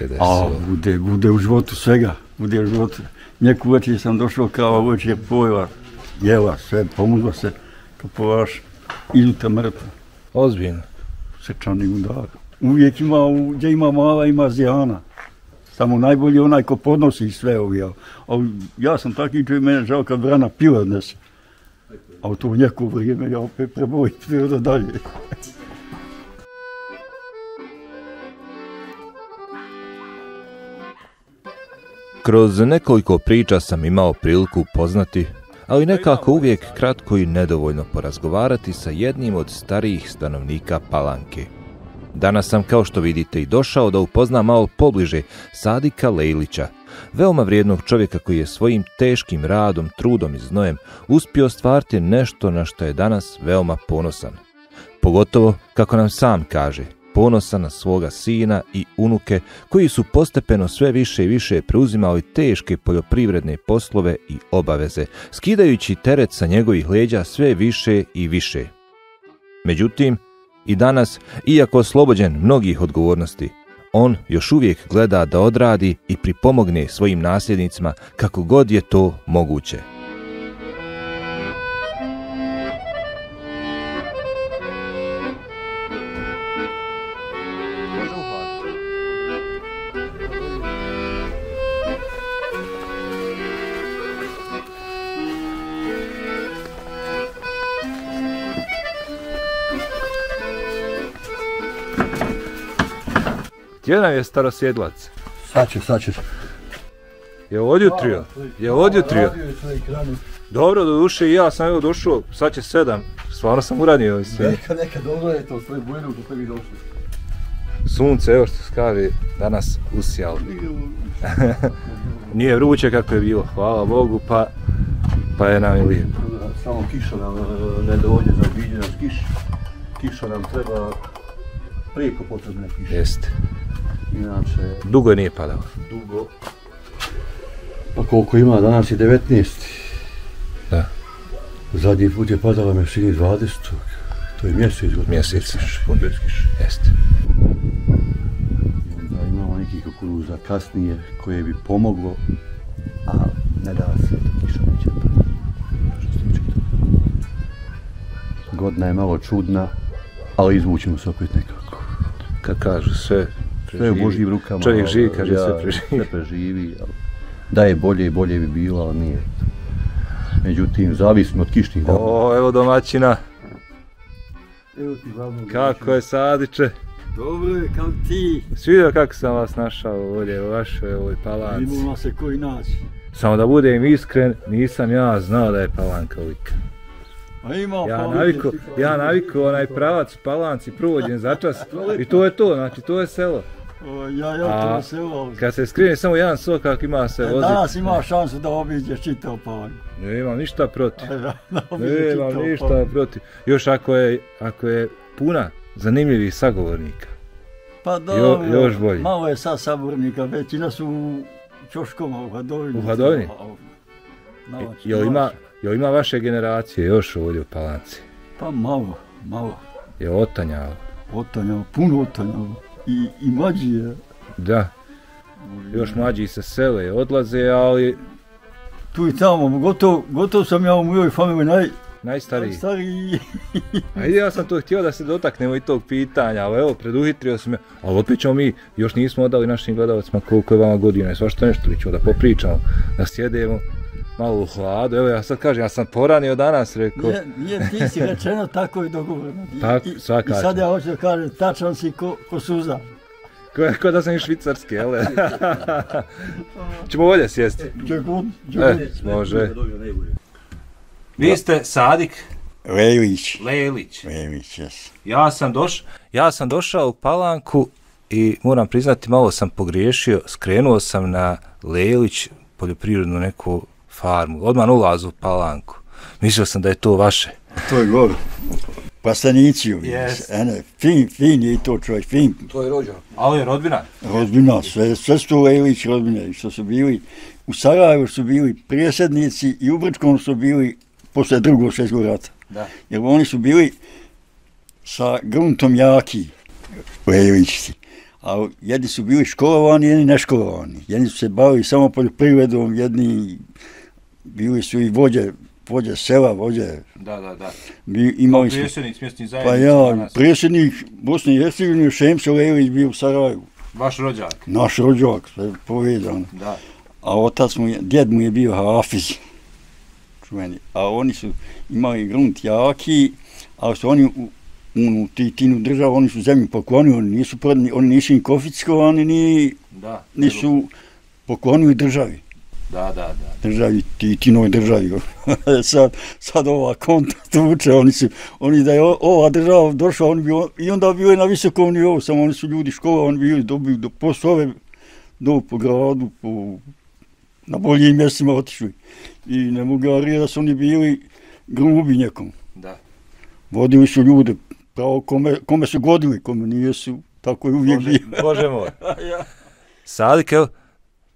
te desilo? A, bude, bude u životu svega, bude u životu. Neku večer sam došao kao večer pojela, jela sve, pomuzla se, kad pogledaš, idu te mrtve, Ozbiljno. srčani udar. Uvijek ima, gdje ima mala, ima zijana. Samo najbolji onaj ko podnosi sve ovi. a- a ja sam taki čovjek, mene žao kad vrana piva nese. A u to neko vrijeme ja opet prebojim sve da dalje. Kroz nekoliko priča sam imao priliku upoznati, ali nekako uvijek kratko i nedovoljno porazgovarati sa jednim od starijih stanovnika Palanke. Danas sam, kao što vidite, i došao da upoznam malo pobliže Sadika Lejlića, veoma vrijednog čovjeka koji je svojim teškim radom, trudom i znojem uspio stvariti nešto na što je danas veoma ponosan. Pogotovo, kako nam sam kaže, ponosan na svoga sina i unuke koji su postepeno sve više i više preuzimali teške poljoprivredne poslove i obaveze, skidajući teret sa njegovih leđa sve više i više. Međutim, i danas, iako oslobođen mnogih odgovornosti, on još uvijek gleda da odradi i pripomogne svojim nasljednicima kako god je to moguće. Gdje nam je starosjedlac? Sad će, sad će. Je odjutrio? Je odjutrio? Dobro, do duše i ja sam evo došao, sad će sedam. Stvarno sam uradio ovaj sve. Neka, neka, dobro je to, svoje bojenu dok ste vi došli. Sunce, evo što se kaže, danas usijalo. Nije vruće kako je bilo, hvala Bogu, pa, pa je nam i lijepo. Samo kiša nam e, ne dođe za viđe nas kiš. Kiša nam treba prijeko potrebna je kiša. Jeste. Inače, Dugo je nije padalo. dugo. Pa koliko ima, danas je 19. Da. Zadnji put je padala mesini 20. To je mjesec. gotovo, Mjesec, pun. Bez kiše. Jeste. Onda imamo neki kukuruza kasnije koje bi pomoglo, a ne da se to kiša neće padati. Godina je malo čudna, ali izvućemo se opet nekako. Kad kažu sve, Sve je u Božjim rukama. Čovjek živi, kaže ja, sve preživi. Sve preživi, ali da je bolje i bolje bi bilo, ali nije. Međutim, zavisno od kišnih dana. O, evo domaćina, Evo ti glavno kako je Sadiće. Dobro je, kao ti. Svidio kako sam vas našao ovdje u vašoj ovoj palanci. Imamo se koji naći. Samo da budem iskren, nisam ja znao da je palanka lik. A ima Ja naviku, ja naviku onaj pravac palanci provođen začas i to je to, znači to je selo. O, Ja, ja to selo. Kad se skrine samo jedan sok kako ima se E, voziti. Danas ima šansu da obiđeš čitav palanj. Ne imam ništa protiv. Da, da obiđeš Ne imam ništa palanj. protiv. Još ako je, ako je puna zanimljivih sagovornika. Pa dobro, još bolje. malo je sad sabornika, većina su u Čoškoma, u Hadovini. U Hadovini? Navač, Jel ima, jel ima vaše generacije još ovdje u palanci? Pa malo, malo. Je otanjalo? Otanjalo, puno otanjalo. I, i mlađi je. Da. Još mlađi se sele, odlaze, ali Tu i tamo, gotovo, gotovo sam ja u mojoj familiji naj, najstariji. najstariji. Ajde, ja sam to htio da se dotaknemo i tog pitanja, ali evo, preduhitrio sam me, ali opet ćemo mi, još nismo odali našim gledalcima koliko je vama godina i svašta nešto, mi ćemo da popričamo, da sjedemo malo u hladu, evo ja sad kažem, ja sam poranio danas, rekao, Nije, nije ti si rečeno, tako dogovoreno. I- Tako, i, svaka I sad ja hoću da kažem, tačan si ko, ko suza. ko, ko da sam iz Švicarske, jel? ćemo ovdje sjesti. Čekun, E, može. Vi ste Sadik Lević. Lelić. Lević, jes. Ja sam, doš, ja sam došao u Palanku i moram priznati malo sam pogriješio, skrenuo sam na Lelić poljoprivrednu neku farmu, odmah na ulazu u Palanku. Mislio sam da je to vaše. To je gore. Pastaniciju. Yes. Ene, fin, fin je to čovjek, fin. To je rođeno. Ali je rodbina. Rodbina, sve, sve su Lević rodbine. Što su bili, u Sarajevu su bili prijesednici i u Brčkom su bili posle drugog svjetskog rata. Da. Jer oni su bili sa gruntom jaki, Levićci. A jedni su bili školovani, jedni neškolovani. Jedni su se bavili samo poljoprivredom, jedni bili su i vođe, vođe sela, vođe... Da, da, da. Bi, imali Kao su, Prijesednik mjesni pa zajednici. ja, danas. predsjednik Bosne i Hercegovine, Šemso Lelić bio u Sarajevu. Vaš rođak. Naš rođak, sve je povezano. Da. A otac mu je, djed mu je bio Hafiz. Čuveni. A oni su imali grunt jaki, ali su oni u, u ti, tinu država, oni su zemlju poklonili, oni nisu, prodani, oni nisu ni konfiskovani, ni, Da. nisu poklonili državi. Da, da, da. državi, ti, tinoj državi. sad, sad ova konta tuče, oni su, oni da je ova država došla, oni bi, i onda bi na visokom nivou, samo oni su ljudi škola, oni bi dobili do poslove, do po gradu, po, na boljim mjestima otišli. I ne mogu da su oni bili grubi nekom. Da. Vodili su ljude, pravo kome, kome su godili, kome nije su, tako je uvijek Bože, bilo. Bože moj. ja. Sadik, evo,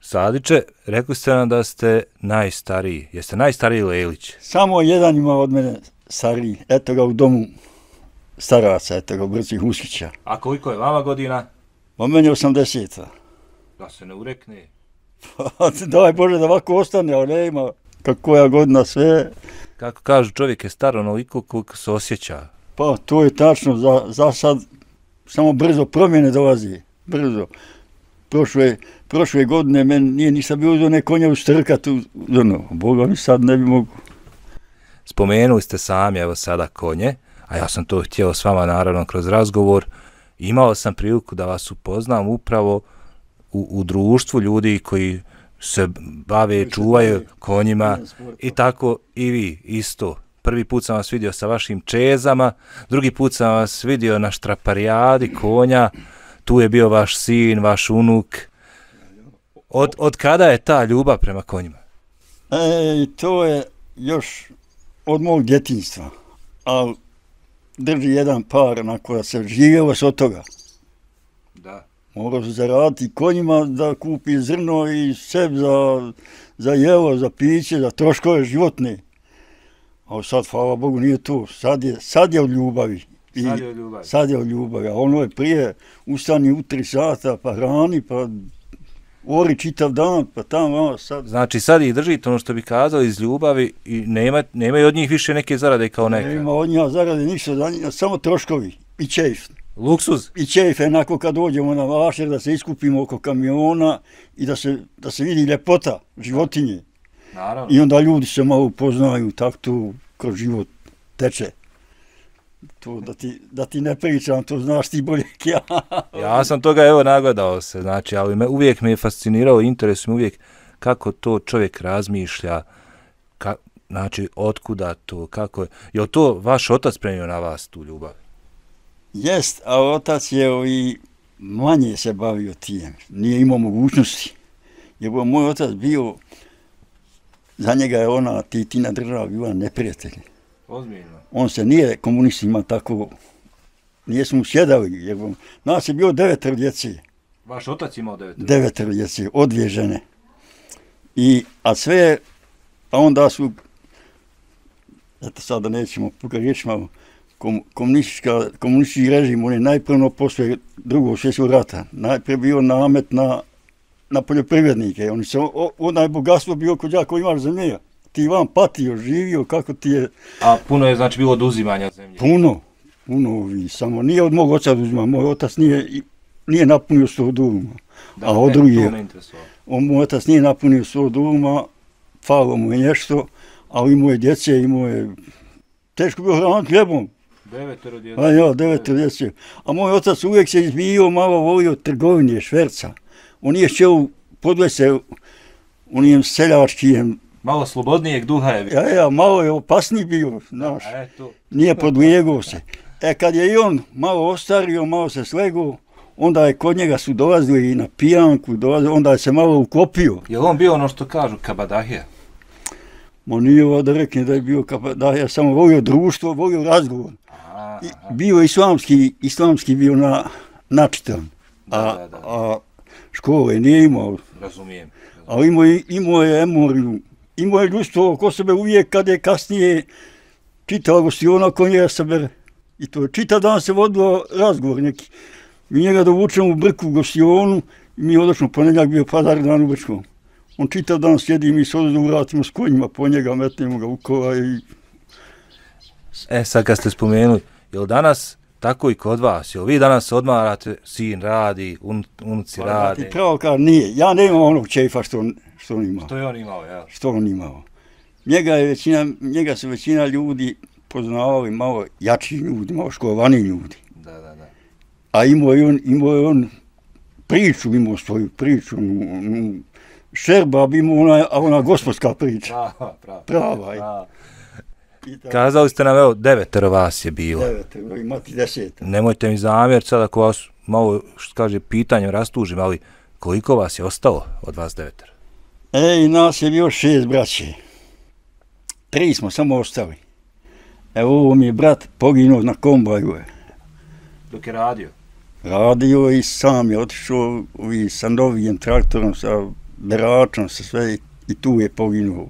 Sadiće, rekli ste nam da ste najstariji. Jeste najstariji Lelić? Samo jedan ima od mene stariji, eto ga u domu staraca, eto ga u Brci Huskića. A koliko je vama godina? O meni je 80. Da se ne urekne. Daj Bože da ovako ostane, ali nema kako ja godina sve. Kako kažu, čovjek je star onoliko koliko se osjeća. Pa to je tačno, za, za sad samo brzo promjene dolazi, brzo. Prošle, prošle godine meni nije nisam bio do ne konja u strkatu, ono, Boga mi sad ne bi mogu. Spomenuli ste sami, evo sada konje, a ja sam to htio s vama naravno kroz razgovor. Imao sam priliku da vas upoznam upravo u, u društvu ljudi koji se bave, čuvaju konjima i tako i vi isto. Prvi put sam vas vidio sa vašim čezama, drugi put sam vas vidio na štraparijadi konja, tu je bio vaš sin, vaš unuk. Od, od kada je ta ljubav prema konjima? E, to je još od mog djetinjstva. Ali drži jedan par na koja se živjelo s od toga. Da. Morao se zaraditi konjima da kupi zrno i seb za, za jelo, za piće, za troškove životne. A sad, hvala Bogu, nije to. Sad je, sad je od ljubavi. I Sad je od ljubavi. Sad je od ljubavi. Ono je prije ustani u tri sata, pa hrani, pa ori čitav dan, pa tamo, sad Znači sad ih držite ono što bi kazali iz ljubavi i nema, nemaju od njih više neke zarade kao neka. Nema od njega zarade ništa, za njega, samo troškovi i čejf. Luksuz. I čejf enako kad dođemo na vašer da se iskupimo oko kamiona i da se, da se vidi ljepota životinje. Naravno. I onda ljudi se malo upoznaju, tako to kroz život teče. To da ti, da ti ne pričam, to znaš ti bolje ja. Ja sam toga evo nagledao se, znači, ali me, uvijek me je fascinirao, interesuje me uvijek kako to čovjek razmišlja, ka, znači, otkuda to, kako je. Je to vaš otac prenio na vas tu ljubav? Jest, a otac je i manje se bavio tijem, nije imao mogućnosti. Jer moj otac bio, za njega je ona titina država bila neprijatelj. Ozbiljno. On se nije komunistima tako, nije smo sjedali, jer nas je bilo devetero djece, Vaš otac imao devet. devetero djece, od dvije žene. I, a sve, a onda su, eto sada nećemo puka riječ malo, kom, komunistička, komunistički režim, on je najprvo posle drugog svjetskog rata, najprije bio namet na, na poljoprivrednike. Oni se, o, onaj bogatstvo bio kod ja ko imaš zemlje. Ti vam patio, živio, kako ti je A puno je, znači, bilo oduzimanja zemlje. puno, puno ovi, samo nije od mog oca uzima, moj otac nije, nije napunio svoj duma. Da, a od ne, drugi-. On, moj otac nije napunio svoj duma, falo mu je nešto, ali imao je djece, imao je, teško bio hraniti hljebom, Devetero djece. a ja, devet djece. A moj otac uvijek se izbio, malo volio trgovine, šverca. On nije šćeo podvese, on je seljačkijem, Malo slobodnijeg duha je bio. ja, ja, malo je opasniji bio, znaš. A eto. nije podlijegao se. E kad je i on malo ostario, malo se slegao, onda je kod njega su dolazili i na pijanku, dolazili, onda je se malo ukopio. Je on bio ono što kažu kabadahija? Mo nije ovo da rekne da je bio kapa, da je samo volio društvo, volio razgovor. Aha, I, aha. bio islamski, islamski bio na, načitan. A, Da, da, da. a škole nije imao, Razumijem. ali imao, je- imao je emoriju. Imao je ljudstvo oko sebe uvijek kad je kasnije čitao gostiona ko njega sabere. I to je čitav dan se vodilo razgovor neki. Mi njega dovučemo u Brku u gostionu i mi odlično ponedljak bio pazar dan u Brčkom. On čitav dan sjedi i mi se odnosno vratimo s konjima po njega, metnemo ga u kova i E, sad kad ste spomenuli, je li danas tako i kod vas? Jel vi danas odmarate, sin radi, un, unuci Pa, rade? ti pravo kao nije. Ja nemam onog čefa što što on ima. To je on imao, jel? Što on imao. Njega, je većina, njega su većina ljudi poznavali malo jači ljudi, malo školovani ljudi. Da, da, da. A imao je on, imao je on priču, imao svoju priču. Nu, nu, šerba bi imao ona, a ona gospodska priča. Prava, prava. Prava, aj. Prava. I tako, Kazali ste nam, evo, devetero vas je bilo. Devet, evo, imati deseta. Nemojte mi zamjer sad ako vas malo, što kaže, pitanjem rastužim, ali koliko vas je ostalo od vas devetero? E, i nas je bio šest braće. Tri smo samo ostali. Evo, ovo mi je brat poginuo na kombaju. Dok je radio? radio i sam je otišao i sa novijim traktorom, sa beračom, sa sve i, i tu je poginuo.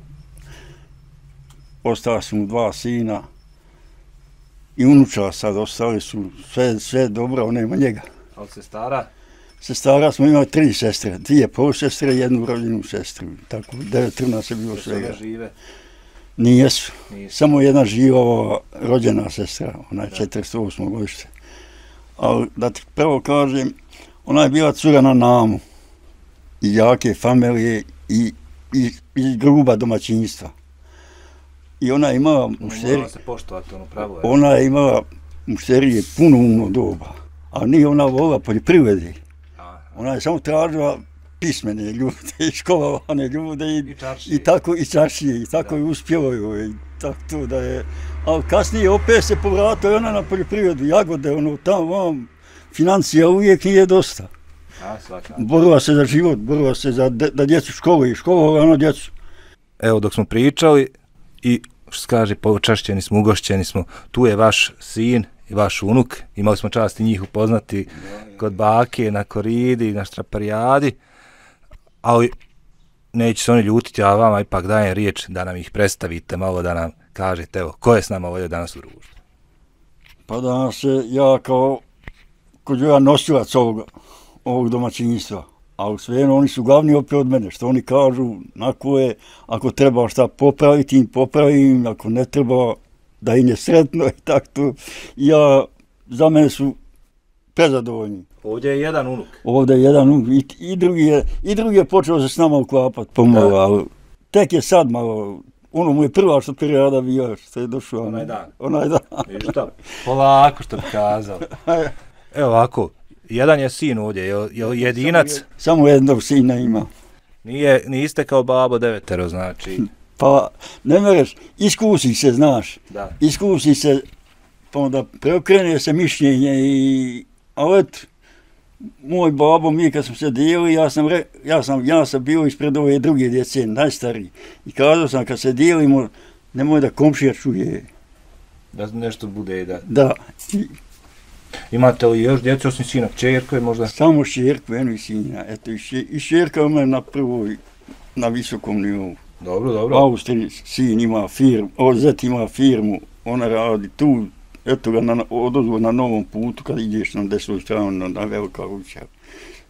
Ostala su mu dva sina i unuča sad, ostali su sve, sve dobro, nema njega. Ali se stara? Sestara smo imali tri sestre, dvije polsestre i jednu rođenu sestru. Tako, devet nas je bilo svega. žive? Nije su. Nisu. Samo jedna živa rođena sestra, ona je 48. godište. Ali da ti prvo kažem, ona je bila cura na namu. I jake familije i, i, i gruba domaćinstva. I ona je imala mušterije, se poštovati ono pravo. je. ona je imala mušterije puno umno doba. A nije ona volila poljoprivredi. Ona je samo tražila pismene ljude i školovane ljude i, I čaršije. i tako i čaršije i tako Da. i uspjelo joj i tako to da je ali kasnije opet se povratila i ona na poljoprivredu jagode ono tamo vam financija uvijek nije dosta A, svaka. borila se za život borila se za de, da djecu školuje školovala ona djecu Evo, dok smo pričali i što se kaže, počašćeni smo, ugošćeni smo, tu je vaš sin i vaš unuk, imali smo čast i njih upoznati kod bake, na koridi, na štraparijadi, ali neće se oni ljutiti, a vama ipak dajem riječ da nam ih predstavite malo, da nam kažete, evo, ko je s nama ovdje danas u društvu? pa da se ja kao kod ja nosilac ovog, ovog domaćinstva u svejedno oni su glavni opet od mene, što oni kažu, na je, ako treba šta popraviti, im popravim, ako ne treba, da im je sretno i tako to. I Ja, za mene su prezadovoljni. Ovdje je jedan unuk. Ovdje je jedan unuk i, i, drugi je, i drugi je počeo se s nama uklapat pomalo, Da. ali tek je sad malo, ono mu je prva što perioda bio, što je došao. Onaj dan. Onaj dan. Viš šta? Polako što bi kazao. Evo ovako, jedan je sin ovdje, je, je jedinac, Samo jednog sina ima. nije, niste kao babo devetero, znači. Pa, ne mereš, iskusi se, znaš. Da. iskusi se, pa onda preokrene se mišljenje i, a et, moj babo, mi kad smo se dijeli, ja sam, re, ja sam, ja sam bio ispred ove druge djece, najstariji. I kazao sam, kad se dijelimo, nemoj da komšija čuje. Da nešto bude da... Da, i Imate li još djece osim sina, čerko je možda? samo šerku, eno i sina. Eto, i, še, i na prvoj, na visokom nivou. Dobro, dobro. Austriji sin ima firmu, o, zet ima firmu, ona radi tu, eto ga na, odozvo na novom putu kad ideš na desnu stranu, na, na velika kuća.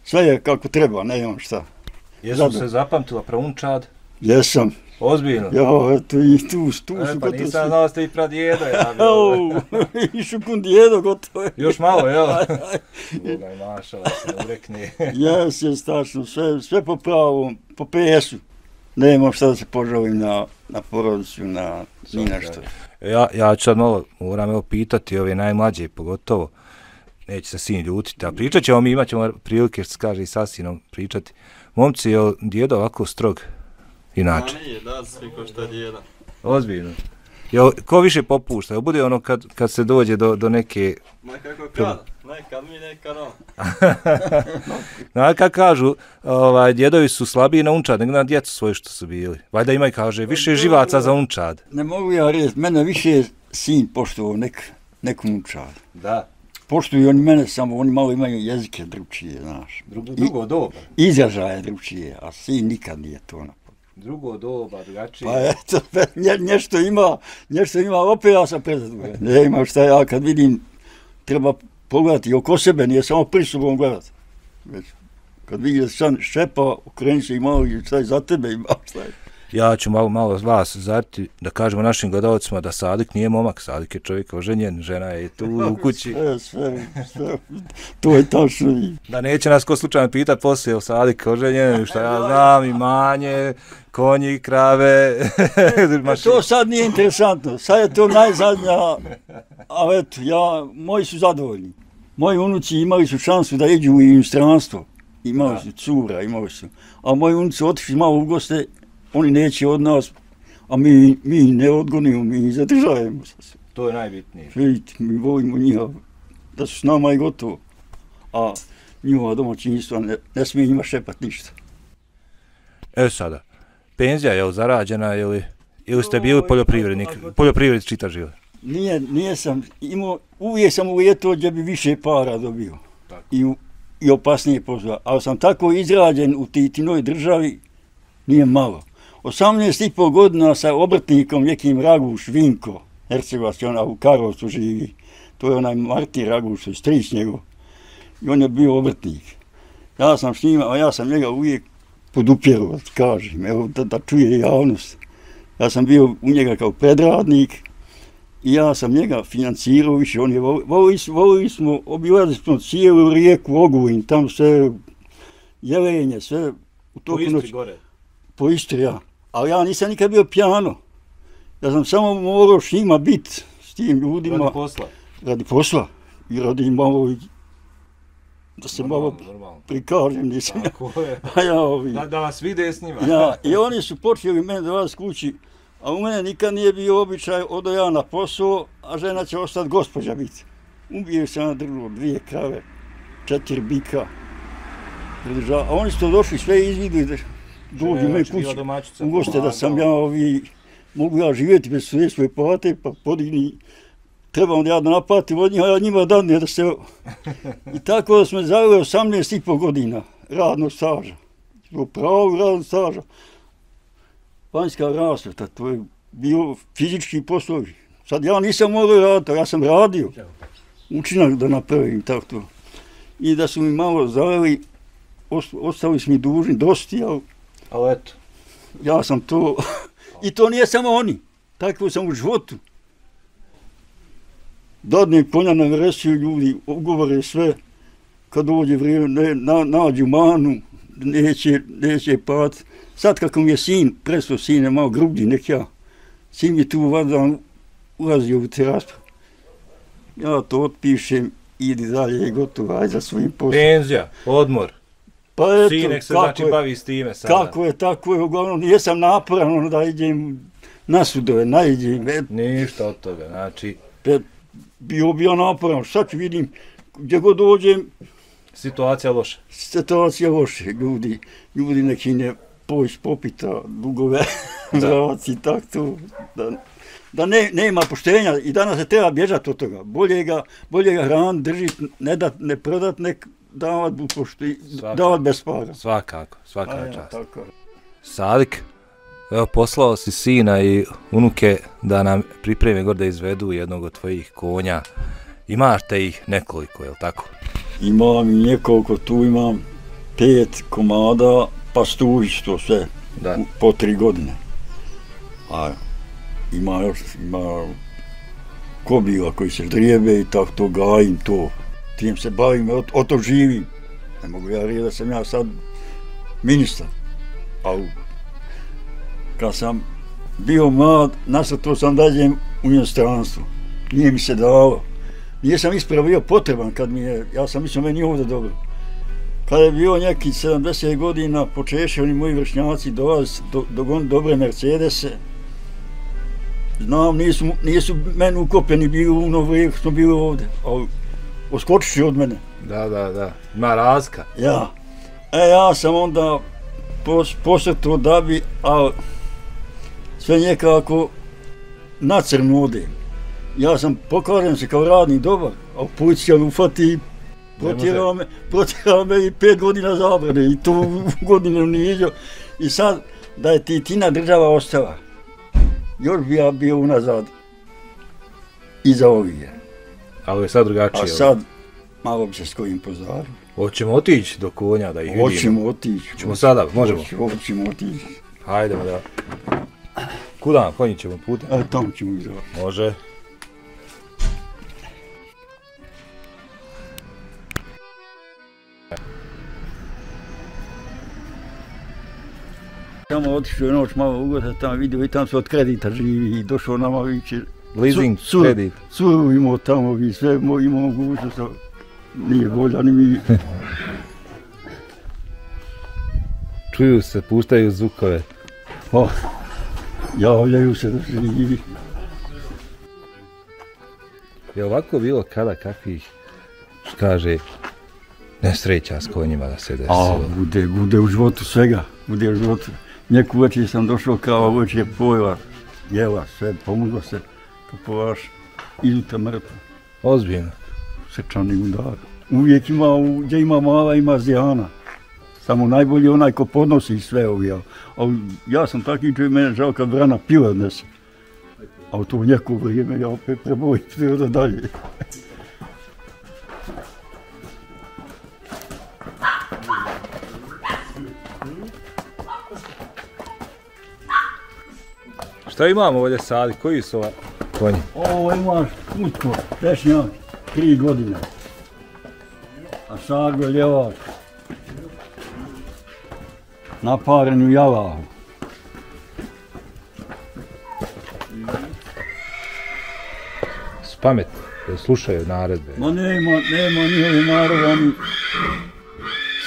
Sve je kako treba, ne imam šta. Jesu se zapamtila praunčad? Jesam, Ozbiljno? ja, eto i tu, tu E, su pa gotovo nisam svi. znao da ste i pradjedo, ja bi... Au, išu kundi jedo, gotovo je. Još malo, jel? Boga i mašala se ne urekne. Jes, jes, tačno, sve, sve po pravom, po PS-u. Nemam šta da se požalim na, na porodicu, na ni na što. Ja, ja ću sad malo, moram evo pitati ove najmlađe pogotovo, neće se sin ljutiti, a pričat ćemo mi, imat ćemo prilike, što se kaže i sa sinom pričati. Momci, je li djedo ovako strog? Inače. A nije, da, svi ko šta djeda. Ozbiljno. Jel, ko više popušta? Jel bude ono kad, kad se dođe do, do neke... Ma kako kad? Nekad mi, nekad on. Na, kad kažu, ovaj, djedovi su slabiji na unčad nego na djecu svoju što su bili. Valjda ima i kaže, više živaca za unčad. Ne mogu ja reći, mene više je sin poštovao nek, nekom učar. Da. Poštuju oni mene, samo oni malo imaju jezike drugčije, znaš. Drugo, drugo doba. Izražaje drugčije, a sin nikad nije to na Drugo doba, drugačije. Pa eto, nje, nešto ima, nešto ima, opet ja sam prezadovoljan. Ne ima šta ja kad vidim, treba pogledati oko sebe, nije samo pri sobom gledati. Već, kad vidi da sam šepa, okreni se i malo i šta je za tebe i malo šta je. Ja ću malo, malo vas zarti da kažemo našim gledalcima da Sadik nije momak, Sadik je čovjek oženjen, žena je tu u kući. Sve, sve, sve, to je tačno. i- Da neće nas ko slučajno pitat poslije, jel Sadik oženjen, šta ja znam, imanje, konji, krave, mašine. To sad nije interesantno, sad je to najzadnja, a eto, ja, moji su zadovoljni. Moji unuci imali su šansu da iđu u inostranstvo, imali su cura, imali su. A moji unuci otišli malo u goste, oni neće od nas, a mi, mi ne odgonimo, mi ih zadržajemo. To je najbitnije. Vidite, mi volimo njih, da su s nama i gotovo. A njihova domaćinstva ne, ne smije njima šepat ništa. E sada, penzija je li zarađena ili, ili ste bili poljoprivrednik, poljoprivrednik čita život? Nije, nije sam imao, uvijek sam uvijetio gdje bi više para dobio. Tako. I, i opasnije poslova. Ali sam tako izrađen u titinoj državi, nije malo. 18 i pol godina sa obrtnikom nekim Raguš Vinko, Hercegovac, ona u Karlovcu živi. To je onaj Martin Raguš, to je stric njegov. I on je bio obrtnik. Ja sam s njima, a ja sam njega uvijek podupjeru, ti kažem, evo, da, da čuje javnost. Ja sam bio u njega kao predradnik, i ja sam njega financirao više, on je, voli- volili, smo- volili smo, obilazili smo cijelu rijeku Ogulin, tam sve jelenje, sve u toku noći, gore. po Istri, ja. Ali ja nisam nikad bio pjano. Ja sam samo morao s njima bit, s tim ljudima, posla. radi posla i radi malo, da se malo normalno. prikažem, nisam ja, Tako je. a ja ovi. Da, da vas vide s njima. Ja, I oni su počeli mene dolaziti kući, a u mene nikad nije bio običaj odo ja na posao, a žena će ostati gospođa biti. Ubio sam na drvo dvije krave, četiri bika. A oni su to došli sve izvidli da dođu u mene kući. U goste da sam ja ovi, mogu ja živjeti bez sve svoje plate, pa podigni, trebam da ja da naplatim od njih, a ja njima dadne da se... I tako da smo zavili 18 i pol godina radnog staža. U pravu radnog staža. Vanjska rasveta, to je bio fizički poslovi. Sad ja nisam morao raditi, ja sam radio. Učinak da napravim tako to. I da su mi malo zaveli, ost- ostali su mi dužni dosti, ali Ali eto, ja sam to, i to nije samo oni, takvo sam u životu. Dadne konja na veresiju ljudi, ugovore sve, kad dođe vrijeme, ne, na, nađu manu, neće, neće pat. Sad kako mi je sin, presto sin je malo grudi nek ja, sin mi tu vadan ulazio u terasu. Ja to otpišem, idi dalje, gotovo, aj za svojim poslom. penzija, odmor, Pa eto, sinek se znači je- bavi s time sada. Kako je, tako je, uglavnom, nisam naporan ono da idem na sudove, najidem, e, Ništa od toga, znači, e, bio bio naporan, sad ću vidim, gdje god dođem, situacija loša. situacija loše, ljudi, ljudi neki ne pojš popita, dugove, zravaci, tak to, da, da ne, nema poštenja i danas se treba bježati od toga, bolje ga, bolje ga hran držit, ne dat, ne prodat, nek davat, bu pošti, Svakako. davat bez para. Svakako, svaka A ja, čast. tako. Sadik, evo poslao si sina i unuke da nam pripreme gore da izvedu jednog od tvojih konja. Imaš te ih nekoliko, je li tako? Imam i nekoliko, tu imam pet komada, pa stužić to sve, Da. u- po tri godine. A ima još, ima kobila koji se ždrijebe i tako to gajim to. Tim se bavim, od, od to živim. Ne mogu ja reći da sam ja sad ministar. Ali kad sam bio mlad, nasrto sam dađem u inostranstvo. Nije mi se dalo. Nisam sam ispravio potreban kad mi je, ja sam mislio meni ovdje dobro. Kada je bio neki 70 godina, počeše oni moji vršnjaci dolaz, do, do dobre Mercedese. Znam, nisu, nisu meni ukopljeni bili u ono vrijeme što smo bili ovdje, ali oskočiši od mene. Da, da, da. Ima razka. Ja. E, ja sam onda pos, posjetio da bi, ali sve nekako na crno odem. Ja sam pokažem se kao radni dobar, a policija me ufati i protjerao me, protjerao me i pet godina zabrane i to godinu niđo. I sad, da je titina država ostala, još bi ja bio unazad iza ovih. Ali je sad drugačije. A sad, Malo bi se s kojim pozvali. Hoćemo otići do konja da ih vidimo. Hoćemo otići. Ćemo sada, možemo. Hoćemo, hoćemo otići. Hajdemo da... Kuda, konji ćemo putem? E, tamo ćemo ih zvati. Može. Tamo otišao je noć malo ugota, tamo vidio i tamo se od kredita živi i došao nama viće. Leasing, Cu- cu- kredit. Curu imao tamo i sve imao mogućnost, a nije volja ni mi. Čuju se, puštaju zvukove. O, javljaju se da se živi. Je ovako bilo kada kakvih, što kaže, nesreća s konjima da se A, desilo? bude, bude u životu svega, bude u životu. Neku večer sam došao kao večer je pojela, jela, sve, pomogla se, to povaš, iduta mrtva, Ozbiljno. srčani udar. Uvijek ima, u- gdje ima mala, ima zijana. Samo najbolji onaj ko podnosi sve ovija. A ja sam taki čovjek, mene žao kad vrana piva odnese. A u to neko vrijeme ja opet prebojim sve da dalje. Šta imamo ovdje sadi? Koji su ova konji? Ovo imaš kutko, tešnjak, tri godine. A šargo ljevak. Naparen u jalahu. S pametni, da slušaju naredbe. Ma nema, nema njihovi naroda, ni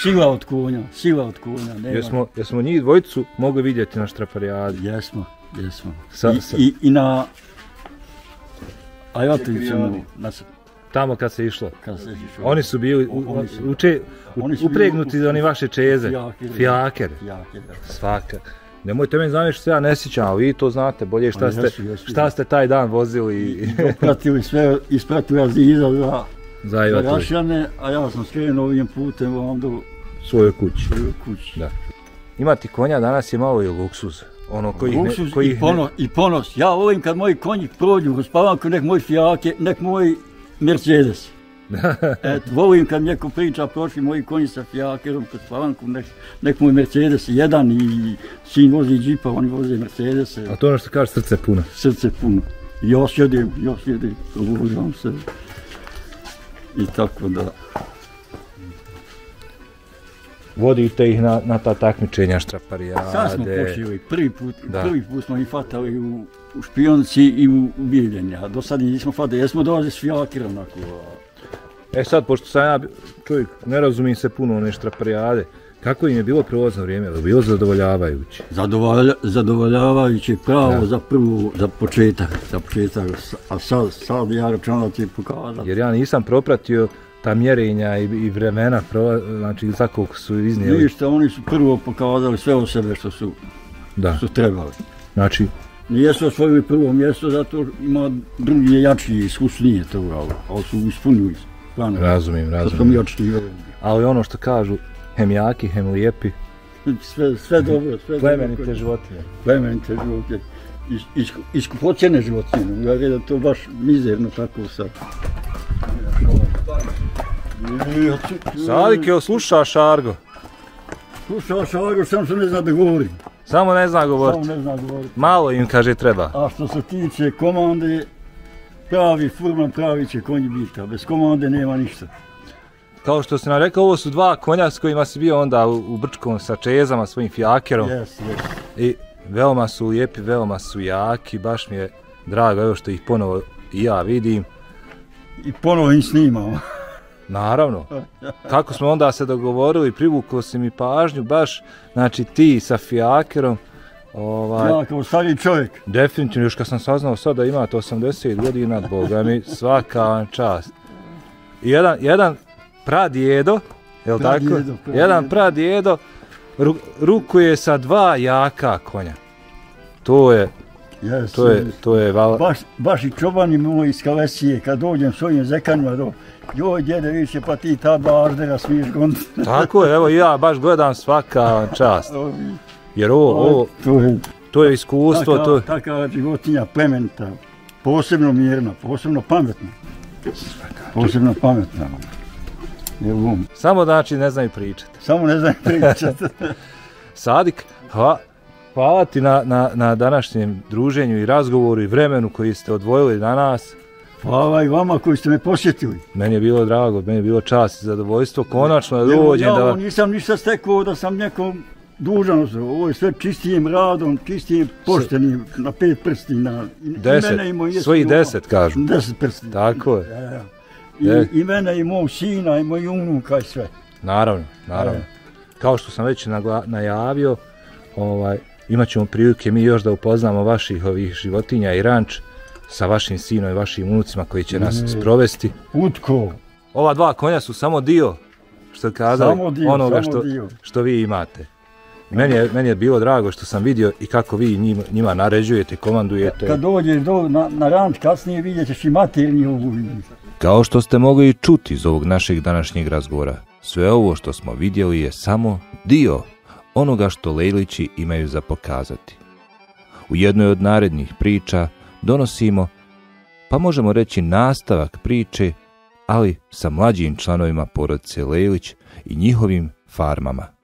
sila od konja, sila od konja, nema. Jesmo, jesmo njih dvojicu mogli vidjeti na štraparijadi. Jesmo, jesmo. Sa- I, sa- i, i na Ajatoviću, na, s- Tamo kad se išlo. kad se išao. Oni su bili u, Oni su- uče, u, oni su bili upregnuti u- za oni vaše čeze. Fijakere. Fijaker. Jake, da. Svaka. Nemojte meni zamjeriti što ja ne sjećam, ali vi to znate bolje šta Pa ste, jesu, jesu. šta ste taj dan vozili i Pratili sve, ispratio Aziza za zajvatili Rašane, a ja sam skrenuo ovim putem vam do svoje kući. svoje kući. Da. Imati konja danas je malo i luksuz. Ono koji Luksuz koji i, ponos, i ponos. Ja volim kad moji konji prođu u spavanku, nek moj Fijake, nek moj Mercedes. Et, volim kad neko priča prošli moji konji sa Fijakerom kod spavanku, nek, nek moj Mercedes jedan i sin vozi džipa, oni voze Mercedese, A to ono što kaže srce puno. srce puno. I ja sjedim, ja sjedim, vozam se. I tako da. Vodite ih na, na ta takmičenja štraparijade. Sad smo počeli, prvi put, Da. prvi put smo ih fatali u, u špionici i u, u biljenje, a do sad nismo fatali, jesmo dolazili s fijakirom onako. E sad, pošto sam ja čovjek, ne razumim se puno one štraparijade, kako im je bilo prolazno vrijeme, je bilo zadovoljavajuće? Zadovolja, zadovoljavajuće pravo Da. za prvu, za početak, za početak, a sad, sad ja računam da ti pokazati. Jer ja nisam propratio ta mjerenja i, i vremena, pro, znači za koliko su iznijeli. Ništa, oni su prvo pokazali sve o sebe što su, Da, što su trebali. znači, Nijesu osvojili prvo mjesto, zato ima drugi je jači i iskusnije toga, ali- ali su ispunili planove. razumijem, Što smo razumijem. Ali ono što kažu, hem jaki, hem lijepi, Sve, sve dobro, sve plemenite dobro. životinje. plemenite životinje, is, is, iskupocjene životinje, ja gledam to baš mizerno tako sad. Sadik, jel slušaš Argo? Slušao šago, sam što ne zna da govorim. Samo ne zna Samo govoriti. ne zna govoriti. Malo im kaže treba. A što se tiče komande, pravi furman, pravi će konji biti, a bez komande nema ništa. Kao što si nam rekao, ovo su dva konja s kojima si bio onda u, u Brčkom sa čezama, svojim fijakerom. Jes, jes. I veoma su lijepi, veoma su jaki, baš mi je drago evo što ih ponovo i ja vidim. I ponovo im snimamo. Naravno, kako smo onda se dogovorili, privuklo si mi pažnju, baš, znači ti sa fijakerom, ovaj, Ja kao stari čovjek. definitivno, još kad sam saznao sad da imate 80 godina, boga mi, svaka vam čast. I jedan, jedan pradjedo, je li tako? Pradjedo. Jedan pradjedo ru, rukuje sa dva jaka konja. To je, Jes, to je, to je, val, Baš, baš i čobani moj iz Kalesije, kad dođem s ovim zekanima, do, joj djede više, pa ti ta dva aždera smiješ gonditi. tako je, evo ja baš gledam svaka čast. Jer ovo, ovo, to je to je iskustvo, to taka, je, taka životinja plemenita, posebno mirna, posebno pametna. Posebno pametna. je ovom. Samo znači ne znaju pričati. Samo ne znam pričati. Sadik, hva, hvala ti na, na, na današnjem druženju i razgovoru i vremenu koji ste odvojili na nas. Hvala i vama koji ste me posjetili. Meni je bilo drago, meni je bilo čast i zadovoljstvo. Konačno dođem ja da... ovo nisam ništa stekao da sam nekom dužan. Ovo je sve čistijim radom, čistijim poštenim, na pet prsti. Na, i Deset, mene i moj svoji jesmo- deset kažu. Deset prsti. Tako je. Ja, E. ja. I, I mene i mog sina i moj unuka i sve. Naravno, naravno. Kao što sam već nagla- najavio, ovaj, imat ćemo prilike mi još da upoznamo vaših ovih životinja i ranč sa vašim sinom i vašim unucima koji će nas sprovesti. Utko, Ova dva konja su samo dio, što kazali, Samo dio, onoga samo što, dio. što vi imate. Meni je, meni je bilo drago što sam vidio i kako vi njima, njima naređujete, komandujete. kad dođeš do, na, na ranč kasnije vidjet ćeš i materni ovu. Kao što ste mogli i čuti iz ovog našeg današnjeg razgovora, sve ovo što smo vidjeli je samo dio onoga što Lejlići imaju za pokazati. U jednoj od narednih priča donosimo, pa možemo reći nastavak priče, ali sa mlađim članovima porodice Lejlić i njihovim farmama.